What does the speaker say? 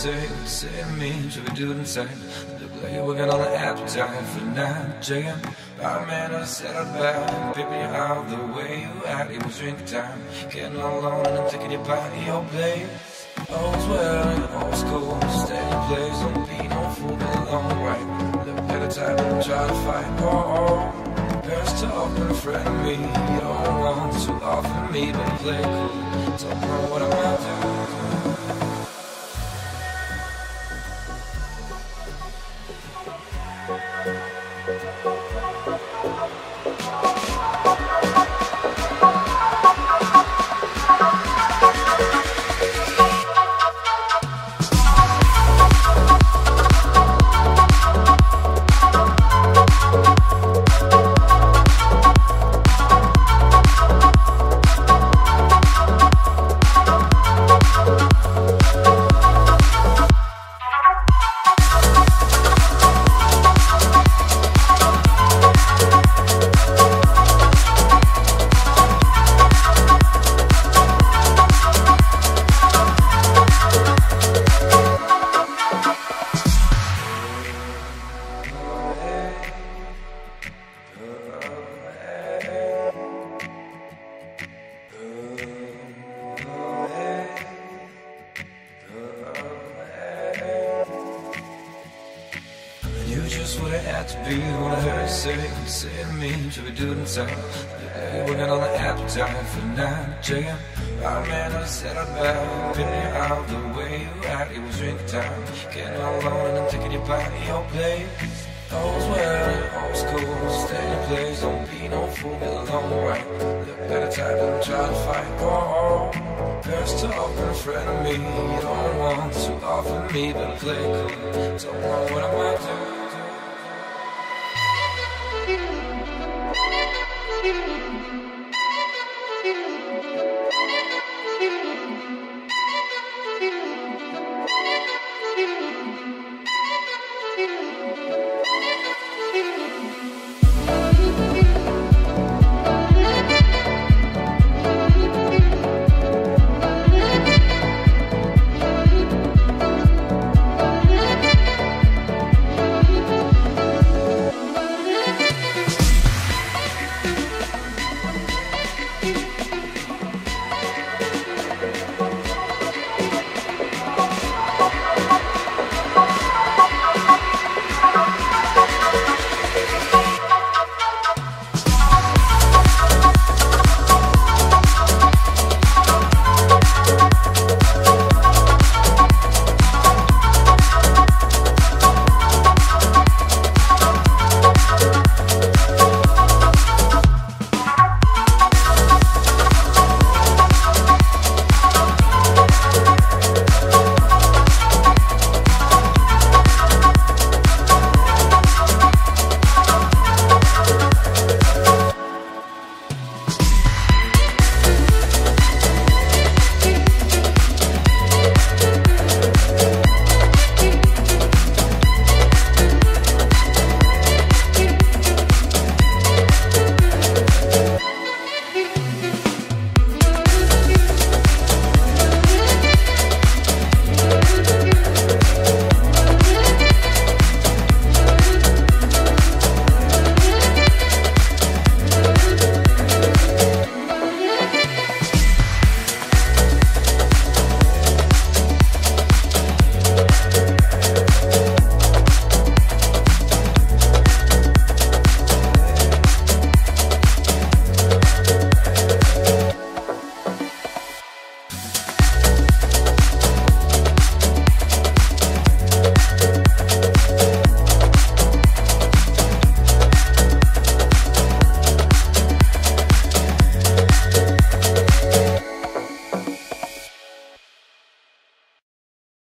say, say to me, should we do it inside? Look like we're gonna the appetite for night, Jam. Our man, I said I'd back, pick me out the way you act. It was drink time, getting all alone, and I'm taking you by your place. All's well in old school, steady place, don't be no fool, be long right. Look at the time, don't try to fight, oh, oh. Parents talk and friend me, you don't want to offer me, but play cool. Don't know what I'm about to just what I had to be when I heard you say, say to me, should we do it inside? Hey, we're gonna the appetite for night, Jam. Our man, I said I'd pick me out the way you act. It was drink time, getting all alone, and taking you by your place. All's well in old school, stay in place, don't be no fool, get along right. Look the time, don't try to fight, oh. Parents talk and friend of me, you don't want to offer me, but play cool. Don't know what I'm about to do.